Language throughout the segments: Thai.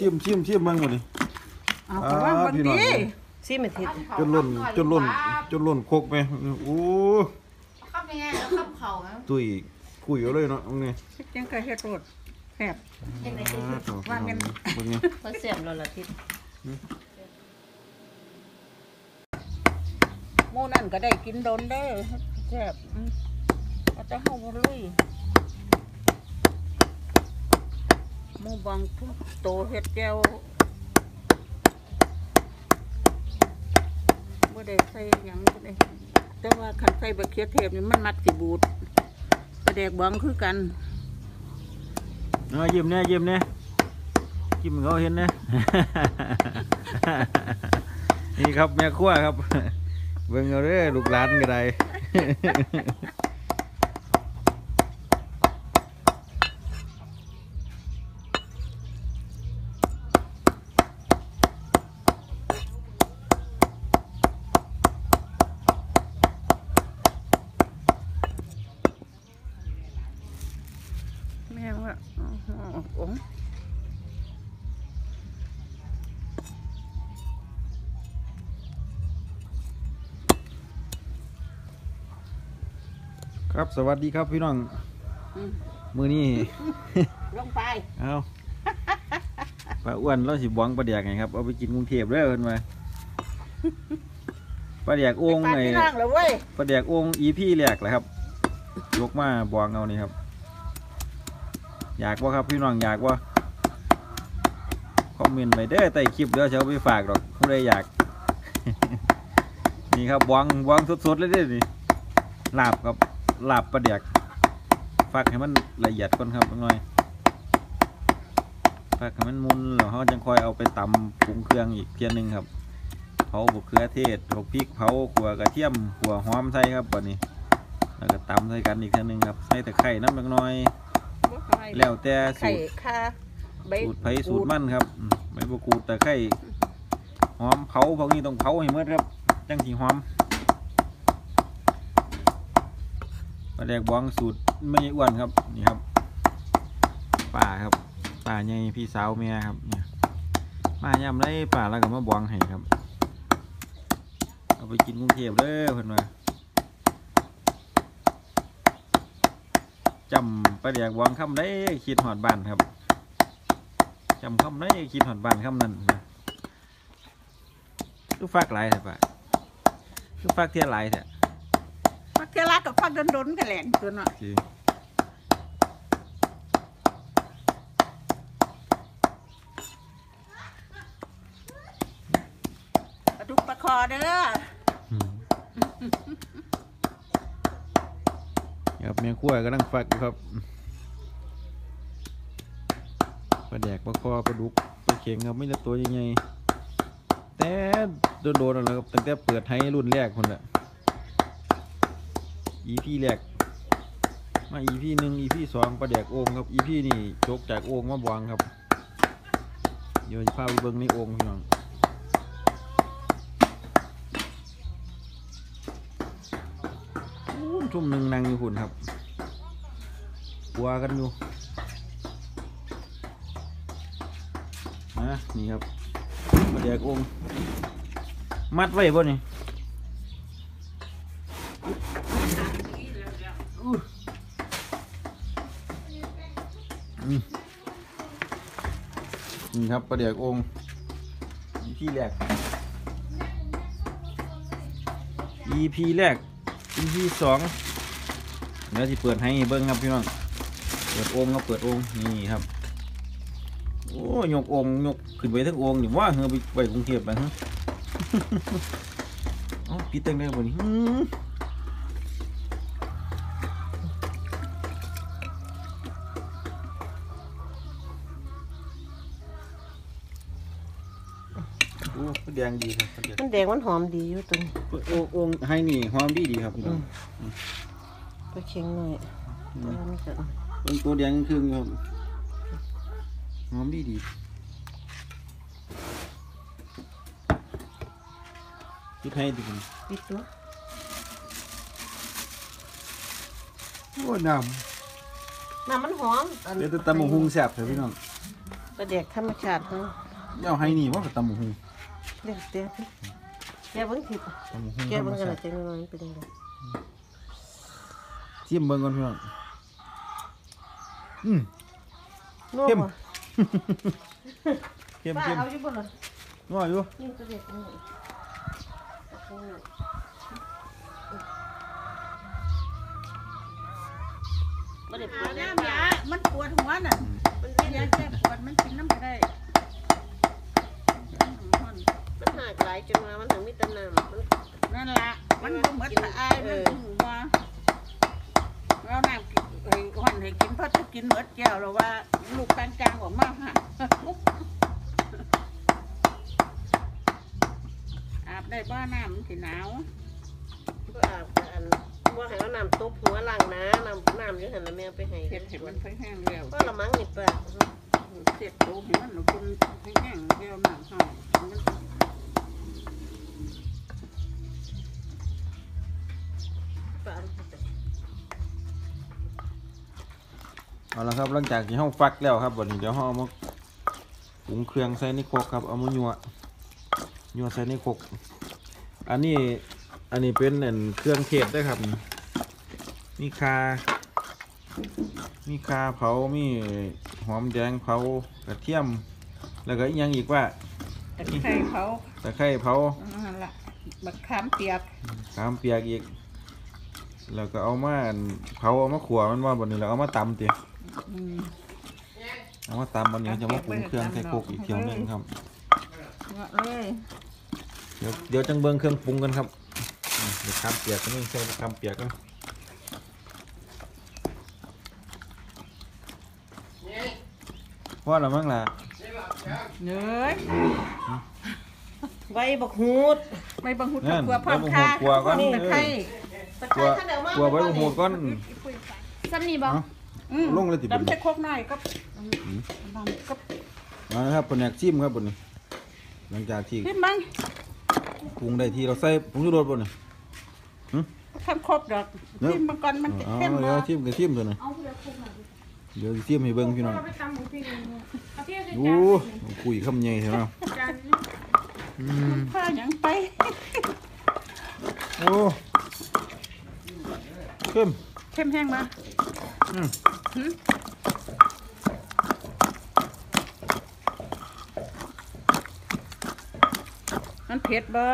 ชิมชิมชิมมั่งหมดนี่เอาไปว่างบนพี่น้องดีซิมทิศจนล้นจนล้นจนล้นโคกไปโอ้ข้ามยังไงแล้วข้ามเข่าไงตุ้ยคุยเอาเลยเนาะตรงนี้ยังเคยเฮ็ดโรดแซ่บยังไงว่างั้นเบิ่งนี่เพราะเสียมเราละทิศหมู่นั่นก็ได้กินโดนเด้อแซ่บอืมเอาแต่เฮาบ่ลุย หมู่บางทุกโตเฮ็ดแก้วบ่ได้ใส่หยังบ่ได้แต่ว่าคันใส่บะเขือเทศนี่มันมักสิบูดกระแดกบองคือกันเอาะยิ้มแน่ยิ้มแน่ยิ้มเขาเห็นแน่นี่ครับแม่ครัวครับ เบิ่งเอาเด้อลูกหลานก็ได้ แม่ว่าอ๋ออ๋อ ครับ สวัสดีครับพี่น้อง อืมมื้อนี้ ลงไปเอาปลาอ้วนเราสิบวงปลาแดกไงครับ เอาไปกินกรุงเทพเด้อเพิ่นมาปลาแดกโอ่งไปไงที่นั่งเลยเว้ยปลาแดกโอ่งอีพี่แหลกแหละครับ ยกมาบวงเอานี่ครับ อยากว่าครับพี่น้องอยากว่าคอมเมนต์ไปเด้อใต้คลิปเดี๋ยวจะเอาไปฝากดอกผู้ใดอยาก นี่ครับบวงบวงสดๆเลยเด้อนี่ลาบครับ ลาบปลาแดกฟักให้มันละเอียดก่อนครับหน่อยผักให้มันมุนแล้วเขาจังคอยเอาไปตำปรุงเครื่องอีกเทียนหนึ่งครับเผาบกเขือเทศบกพริกเผาขัวกระเทียมขัวหอมใส่ครับวันนี้ แล้วก็ตำใส่กันอีกเทียนหนึ่งครับใส่ตะไคร่น้ำเล็กน้อย แล้วแต่ไข่สูตรค่าใบสูตรไผสูตรมันครับอืมใบมะกรูดตะไคร่หอมเผาพวกนี้ต้องเผาให้หมดครับจังสีหอม ปลาแดกบองสูตรไม่อ้วนครับนี่ครับป่าครับป่าใหญ่พี่สาวเมียครับเนี่ยมาย่ำไรป่าแล้วก็มาบวงให้ครับ เอาไปกินกรุงเทพเลยเพิ่นว่าจำปลาแดกบวงคำได้คิดหอดบ้านครับจำคำได้คิดหอดบ้านคำนั้นนะคือฝากหลายแท้ป่ะคือฝากเทียหลายแท้ฟัก เทลักกับฟักดนๆกันแหลงตัวเนาะจริงปลาดุกปลาคอเด้ออืมครับเมียขั้วก็นั่งฟักอยู่ครับปลาแดกปลาคอปลาดุกปลาเข็งครับไม่แต่ตัวใหญ่ๆแต่โดนๆแล้วครับตั้งแต่เปิดให้รุ่นแรกคนละ EP แรกมา EP หนึ่ง EP สองปลาแดกโอ่งครับ EP นี่โจกจกโอ่งมาบวางครับเดี๋ยวจะพาไปเบิ้งในโอ่งพี่น้องทุ่มหนึ่งนั่งอยู่หุ่นครับกลัวกันอยู่นะนี่ครับปลาแดกโอ่งมัดไว้บ่นี่ นี่ครับประเดี๋ยวองค์พี่แรก EP แรก EP สองเดี๋ยวที่เปิดให้เบิ้งครับพี่น้อง เปิดองค์ครับเปิดองค์นี่ครับ โอ้ยกองค์ยกขึ้นไปทั้งองค์อยู่ว่าเฮอไปไปกรุงเทพไปฮะอ๋อปิดตั้งได้บ่นี่อื้อโอ้ แดงดีครับประเดี๋ยวมันแดงมันหอมดีอยู่ตัวนี้โอ้โอ่งให้นี่หอมดีดีครับพี่น้องปลาเค็งหน่อยอืมมันจะเป็นตัวแดงครึ่งๆครับหอมดีดีคิดให้ดีกันปิดตัวโอ้น้น้ำมันหอมอันำเดี๋ยวจะตำหมกหุงแซ่บเถอะพี่น้องตประเด็กธรรมชาติเฮาเอาให้นี่ว่าตำบักหุ่ง เรียกเตี้ยแกเบิ่งทิศตำบักหุ่งแกธรรเบิ่งกันชาน่ะติจังน้อยมันเป็นจังไดชิมเบิ่งก่อนพี่น้องอืม นัวเข้ม บ่เข้มป้าเข้มเอาอยู่บ่ล่ะนัวอยู่นี่ประเด็กนี่บ่ได้ปวอาดน้น้ำยามันปวดหัวน่ะมันเป็นยาแก้ปวด มันกินน้ำก็ได้ มันหากหลายจนว่ามันถึงมีแต่น้ำมันนั่นล่ะมันบ่เหมือนตะอายมันถึงว่าเราน้ำเฮ้ยห่อนให้กินเพราะจะกินหมดแก้วแล้วว่าลูกกลางกลางออกมาฮะอาบได้บ้าน้ำมันสิหนาวก็อาบกับอันว่าให้เอาน้ำตบหัวล้างน้ำน้ำน้ำอยู่หั่นน่ะแม่เอาไปให้เห็ดเห็ดมันไฟแห้งแล้วก็ละมั้งนี่ป้าเสียบโตเห็นมันหนูคุณไฟแห้งแล้วน้ำห้องมันป้า เอาละครับหลังจากที่เฮาฟักแล้วครับวันนี้เดี๋ยวเฮาเอามาปรุงเครื่องใส่ในครกครับเอามายัวยัวใส่ในครกอันนี้อันนี้เป็นอันเครื่องเทศด้วยครับนี่มีคามีคาเผามีหอมแดงเผากระเทียม แล้วก็อีกอยังอีกว่า ตะไคร้เขาตะไคร้เผานั่นล่ะบักขามเปียกขามเปียกอีก แล้วก็เอามาอั่นเผาเอามาขัวมันว่าบนนี้แล้วเอามาตำเตียอืมเอามาตำบนนี้จะมาปรุงเครื่องใส่โคกอีกเที่ยวหนึงครับเอาเลยเดี๋ยวเดี๋ยวจังเบิ่งเครื่องปรุงกันครับอืมเดี๋ยวขามเปียกก็นี่ใส่ขามเปียกกันว่าและมั้งล่ะ เนื้อไว้บักฮูดไม่บังหุดนั่นกลัวพร้อมไว้ค่าบังหุดกลัวก่อนนี่ตะไคร้ตะกลัวไคร้ข้าวเหนียวมากกลัวไว้หูดก่อนซ้ำนี่บอกเอาอืมลงเลยติดำใส่โคกหน่อยก็ดำก็มานะครับเป็นแนกชิมครับบนนี้ หลังจากที่ขึ้นบ้างปรุงได้ที่เราใส่ผงชูรสบนนี้ทำครบดอกชิมมังกรมันจะเอาเข้มเดี๋ยวเนาะชิมกับชิมตัวนี้เอาเพื่อคุกหน่อยดิเดี๋ยวสิชิมให้เบิ่งพี่น้องเอาไปตำหมูปิ้งเลย เอาเที่ยวสิโอ้คุยคำใหญ่ใช่ไหมจานอืมผ้าหยังไป โอ้เข้มเข้มแห้งมาอืมหืมมันเผ็ดบ่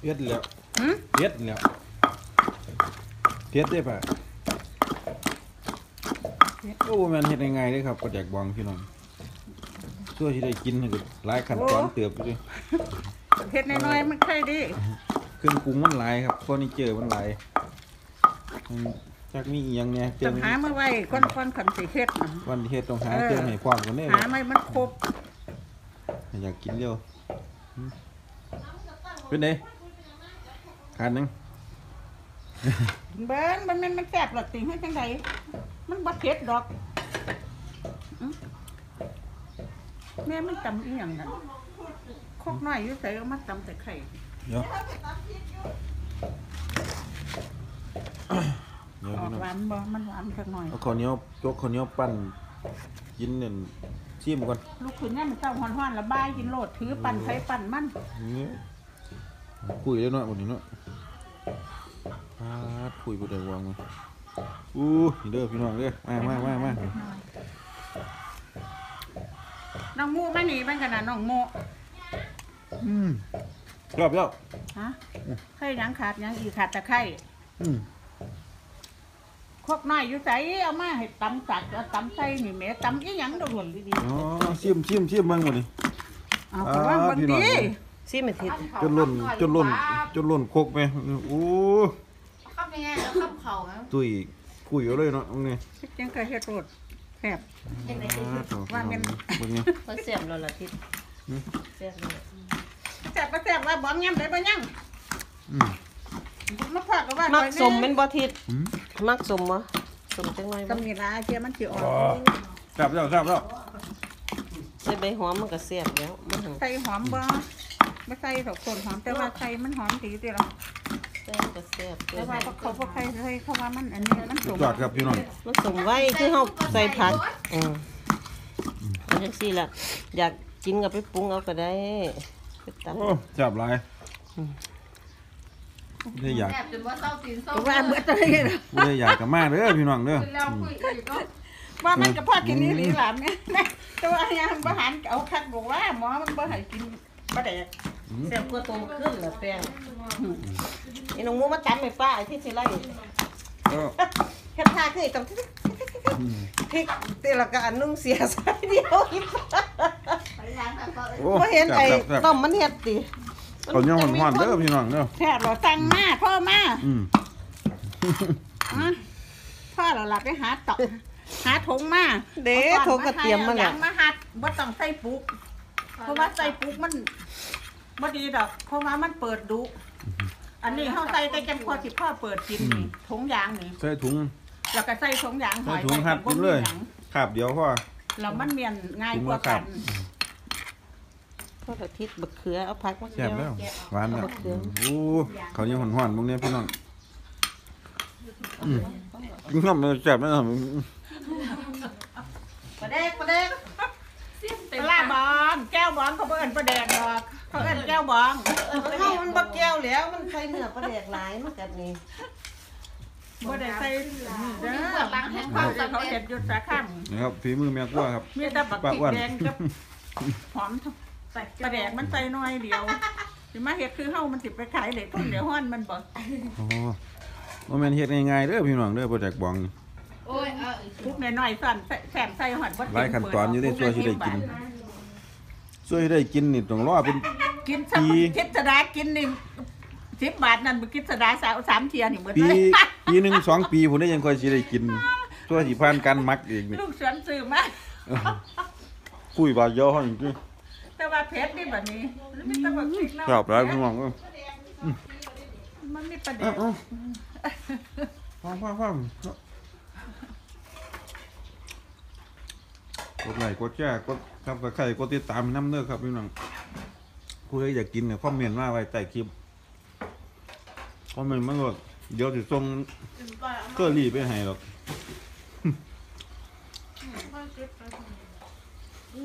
เผ็ดแล้วหืมเผ็ดแล้วเผ็ดได้ปะโอ้แมันเฮ็ดง่ายๆเลยครับกระแดกบองพี่น้อง ช่วยที่ได้กินให้ก็หลายขั้นตอนเติบอยู่ดิเผ็ดน้อยๆมันใช่ดิเครื่องปรุงมันหลายครับเฟอร์นิเจอร์มันหลายอืมจักมีอีหยังเนี่ยเครื่ต้อองงหามาไว้ก้อนๆขันสีเฮ็ดน่ะ วันที่เฮ็ดต้องหาเครื่องให้พร้อมกันเด้หาไม่มันครบอยากกินเร็วอืมเป็นไงขาดหนึงเบิ้นมันมันมันแซ่บหลอดติ่งให้จังไดมันบ่เผ็ดดอกอื้อ แม่มันตำอีหยังนั่นโคกน้อยอยู่ใส่เอามาตำแต่ไข่เดี๋ยวเดี๋ยวออพี่กน้องหวานบ่มันหวานจักหน่อย เอาข้าวเหนียวจกข้าวเหนียวปั้นกินเนี่ยชิมก่อนลูกคืนนี้มันเจ้าฮ้อนๆละบายกินโลดถือปั่นไผปั่นมันนี่คุยแล้วเนาะวันนี้เนาะปาดคุยบ่ได้วางมาอู้นี่เด้อพี่น้องเด้อมามามามา น้องหมูมานี่มันกันน่ะน้องหมูอืมรอบแล้วฮะไข่หยังขาดหยังอีกขาดตะไคร้อืมโคกน้อยอยู่ใส่เอามาให้ตำสักเอาตำใส่นี่แหม่ตำอีหยังดอกหล่นดีๆอ๋อชิมชิมชิมมั่งวันนี้เอาไปว่างบางพี่น้องทีซีเมทิศจนล้นจนล้นจนล้นโคกไหมโอ้ข้ามยังไงแล้วข้ามเข่าไหมตุยคุยเอาเลยเนาะตรงนี้จังเคยเฮ็ดโรดแซ่บยังไงว่าแม่นเบิ่งนี่เพิ่นเสียบแล้วล่ะทิศหืมเสียบแล้วแซ่บบ่แซ่บว่าบ่ยำได้บ่ยังอืมมาพอก็ว่ามัมักสมเป็นบ่ทิศอืมมักสมบ่สมจังไงก็บ่มีลาเทียมันสิออกกลับแล้วกลับแล้วใส่ใบหอมมันก็เสียบแล้วมันหังใส่หอมบ่บ่ใส่ดอกต้นหอมแต่ว่าใส่มันหอมดีติล่ะ ใส่มันก็เสียบแต่ว่าเขาบ่ใครใส่เขาว่ามันอันนี้มันสมจอดครับพี่น้องมันสมไว้คือเฮาใส่ผักอืมจังซี่ล่ะ อยากกินก็ไปปรุงเอาก็ได้ไปตำ โอ้จับหลายได้อยากแอบจนว่าเศร้าตีนเศร้าเพราะว่าเมื่อตอนนี้ผู้ได้อยากกับมาเด้อพี่น้องเด้อขึ้นแล้วคุยอีกก็ว่ามันกับพ่อกินนี่หรือหลานเนี่ยนะตัวอันยังบหันเอาคัดบอกว่าหมอมันบ่ให้กินบ่แดก แซ่บกว่าโตขึ้นเหรอแป้งไอ้น้องหมูมาตำให้ป้าไอ้ที่สิไล่ก็เฮ็ดท่าคือไอ้ต้องพริกตีละก็อันนุ่งเสียใส่เดียวอีกไปล้างแบบก็โอ้บ่เห็นจับไอ้จับจับต้มมันเฮ็ดติเขาย่องหอนๆเด้อพี่น้องเด้อแค่เราสั่งมาพ่อมาอืมอะพ่อเราหลับไปหาตอกหาถุงมาเด้โทรก็เตรียมมาแล้วมาหัดบ่ต้องใส่ปุ๊กเพราะว่าใส่ปุ๊กมัน บ่ดีดอกเพราะว่ามันเปิดดุอันนี้เฮาใส่แต่จำพอสิพ่อเปิดกินนี่ถุงยางนี่ใส่ถุง แล้วก็ใส่ถุงยางหใส่อยถุงหัดกินเลยคาบเดียวพอแล้วมันเมียนง่ายกว่าถุงละครักับนทอดอาทิตย์บักเขือเอาผักมาแซ่เกี่บยวแล้วหวานแล้วเอาเครื่องโอ้เขายังหอนๆพวกนี้พี่น้องอืมกินข้าวมันแซ่บแล้วปลาแดกปลาแดกปลาบองแก้วบองเขาบ่เอิ้นปลาแดกดอก เขาเอิ้นแก้วบองเฮามันบ่แก้วแล้ว มันใส่เนื้อปลาแดกหลายมันกัดนี่บ่ได้ใส่เด้มีอเบื้องหลังแห่งคเขาวามจะสำเขาเห็ดอยู่สาขานะครับฝีมือแม่กลัวครับมีแต่บักปาพริอ้วนกแดงกับหอมใส่ปลาแดกมันใส่น้อยเดียวสิมาเฮ็ดคือเฮามันสิไปขายเลยคนเดี๋ยวฮ้อนมันบ่โอ้โมเมนเฮ็ดง่ายๆเด้อพี่น้องเด้อโปรเจกต์บองโอ้ยเออทุกน้อยๆสั่นแสบใส่หอดบ่หลายขั้นตอนอยู่ได้ตัวสิได้กินช่วยได้กินนี่ต้องรอเป็น กินสักปีคิดสดากินนี่สิบบาทนั่นบ่คิดสดาสาวสามเทียนี่เหมือนปีเลยปีหนึ่งสองปีผมได้ยังค่อยสิได้กินตัวสิผ่านการมักอีกนี่ลูกสวนซื้อมาคุยบาดย่อจริงแต่ว่าเผ็ดนี่แบบนี้มันมีแต่แบบพริกเนาะๆครับแล้วพี่น้องเอ้ยมันมีประเด็เอ้านเอ้าฟังฟังกดไลค์กดแชร์กดซับสไครต์กดติดตามน้ำเด้อครับพี่น้อง ผู้ใดอยากกินเนี่ยคอมเมนต์มาไว้ใต้คลิปคอมเมนต์มาโหลดเดี๋ยวสิส่งเกอรี่ไปให้หรอก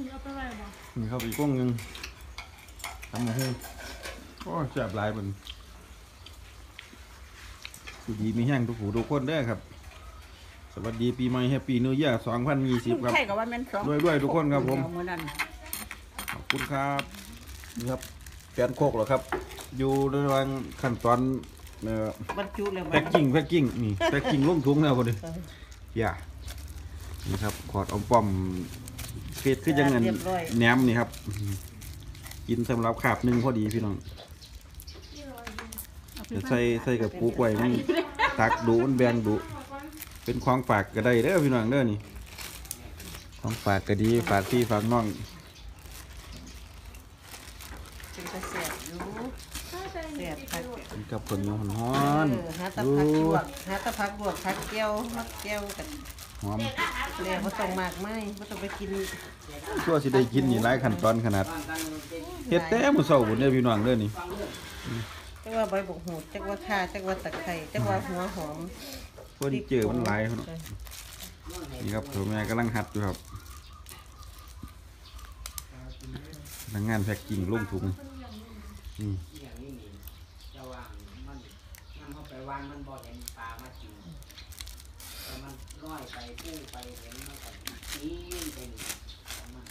เอาไปไว้บ่นี่ครับอีกกล้องหนึงทำมาให้โอ้ยแซ่บหลายเป็นสุดีมีแห้งทุกหูทุกคนเด้อครับ สวัสดีปีใหม่แฮปปี้นิวเยียร์2020ครับ ใช่กับว่าแม่นสองด้วยๆทุกคนครับผมเอามื้อนั้น ขอบคุณครับ นี่ครับแกนโคกเหรอครับ อยู่ในระหว่างขั้นตอนเอ่อบรรจุแล้วมัแพ็นกกิ้งแพ็กกิ้งนี่แพ็กกิ้งลงถุงแล้วพอดีอย่านี่ครับขอดอมป้อมเกล็ดคือจังเงินแหนมนี่ครับอื้อหือกินสำหรับขาบหนึ่งพอดีพี่น้องจะใส่ใส่กับปูกไว้มันตักดุมันแบนดุเป็นของฝากก็ได้เด้อพี่น้องเด้อนี่ ของฝากก็ดีฝากพี่ฝากน้อง เป็นกระแสบอยู่แสบผั กกินกับคนเหนียวหเออนอหาๆแตะโอ้ผักลวกหาแตะผักลวกผักแก้วผักแก้วกันหอมแล้วบ่ต้องมากมายบ่ต้องไปกินชั่วสิได้กินนี่หลายขั้นตอนขนาดเฮ็ดแต่มื้อเช้าพุ่นเด้อพี่น้องเด้อนี่จักว่าใบบกหูดจักว่าข่าจักว่าตะไคร้จักว่าหัวหอมเพิ่นเจอมันหลายพุ่นเนาะนี่ครับตัวแม่กำลังหัดอยู่ครับพนักงานแพ็กกิ้งลงถุงนี่อย่างนี้นี่จะวางมันนำเข้างมันบ่เห็นปลามากินแต่มันลอยไปกู้ไปเห็นมันก็กินไปนี่ของมัน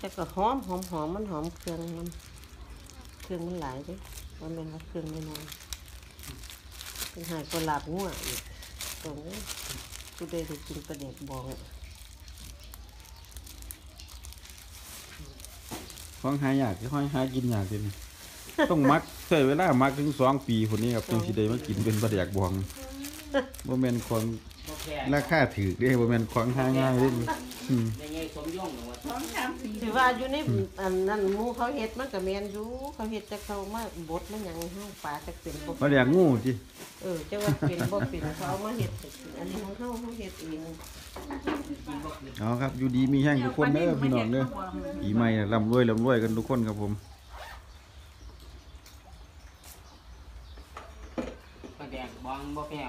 แต่ก็หอมหอมหอมมันหอมเครื่องมันเครื่องมันหลายด้มันเป็นว่าเครื่องน้อยๆเป็นหายก็ลาบงัวอีกตรงนี้กูได้ได้กินปลาเด็กบอง ของหายากที่ห้อยหากินยากเด้นี่ต้องมักใช้เวลามักถึงสองปีคนนี้ครับจึงสิได้มากินเป็นปลาแดกบวงบ่แม่นของบ่แค่ราคาถือได้บ่แม่นของหาง่ายเด้นี่อืม สมยงหรือว่าสองสามสี่ถือว่าอยู่ในอันนั้นหมูเขาเฮ็ดมันก็แม่นอยู่เขาเฮ็ดจักเขามาบดมันหยังเฮาปลาจักเป็นบ่ปลาแดกงูติเออจักว่าเป็นบ่เป็นเขาเอามาเฮ็ดให้กินอันนี้ของเฮาเฮาเฮ็ดเองเอาครับอยู่ดีมีแห้งทุกคนเด้อพี่น้องเด้อปีใหม่น่ะร่ำรวยร่ำรวยกันทุกคนครับผมปลาแดงบองบ่แพ้